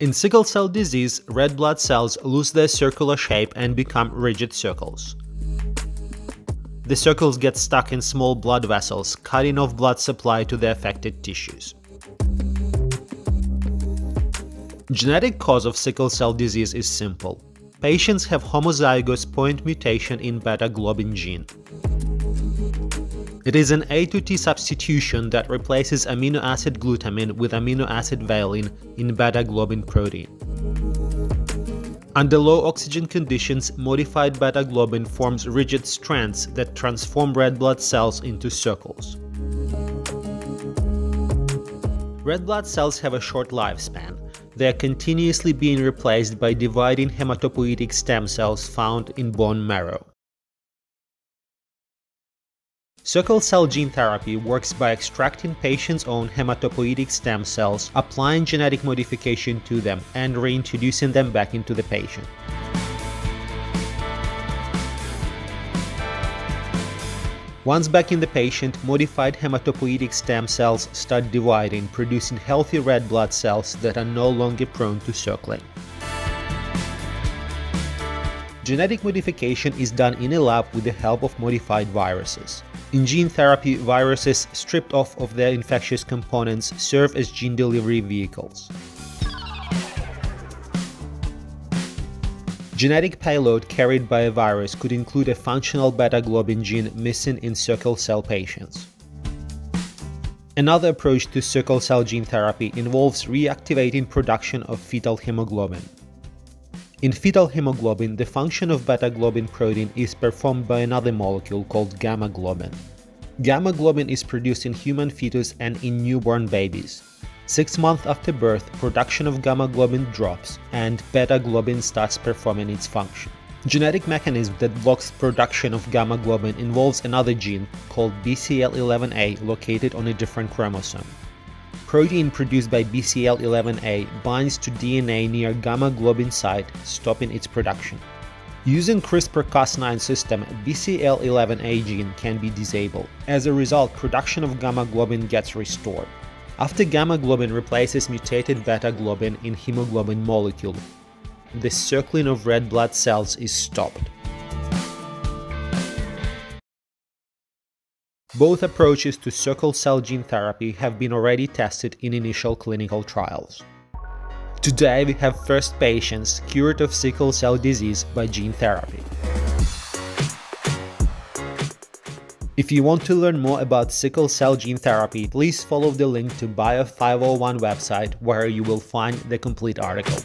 In sickle cell disease, red blood cells lose their circular shape and become rigid sickles. The sickles get stuck in small blood vessels, cutting off blood supply to the affected tissues. Genetic cause of sickle cell disease is simple. Patients have homozygous point mutation in beta globin gene. It is an A to T substitution that replaces amino acid glutamine with amino acid valine in beta globin protein. Under low oxygen conditions, modified beta globin forms rigid strands that transform red blood cells into sickles. Red blood cells have a short lifespan, they are continuously being replaced by dividing hematopoietic stem cells found in bone marrow. Sickle cell gene therapy works by extracting patients' own hematopoietic stem cells, applying genetic modification to them, and reintroducing them back into the patient. Once back in the patient, modified hematopoietic stem cells start dividing, producing healthy red blood cells that are no longer prone to sickling. Genetic modification is done in a lab with the help of modified viruses. In gene therapy, viruses stripped off of their infectious components serve as gene delivery vehicles. Genetic payload carried by a virus could include a functional beta-globin gene missing in sickle cell patients. Another approach to sickle cell gene therapy involves reactivating production of fetal hemoglobin. In fetal hemoglobin, the function of beta-globin protein is performed by another molecule called gamma globin. Gamma globin is produced in human fetus and in newborn babies. Six months after birth, production of gamma globin drops and beta globin starts performing its function. Genetic mechanism that blocks production of gamma globin involves another gene called BCL11A located on a different chromosome. Protein produced by BCL11A binds to DNA near gamma globin site, stopping its production. Using CRISPR-Cas9 system, BCL11A gene can be disabled. As a result, production of gamma globin gets restored. After gamma globin replaces mutated beta globin in hemoglobin molecule, the sickling of red blood cells is stopped. Both approaches to sickle cell gene therapy have been already tested in initial clinical trials. Today we have first patients cured of sickle cell disease by gene therapy. If you want to learn more about sickle cell gene therapy, please follow the link to Bio 501 website where you will find the complete article.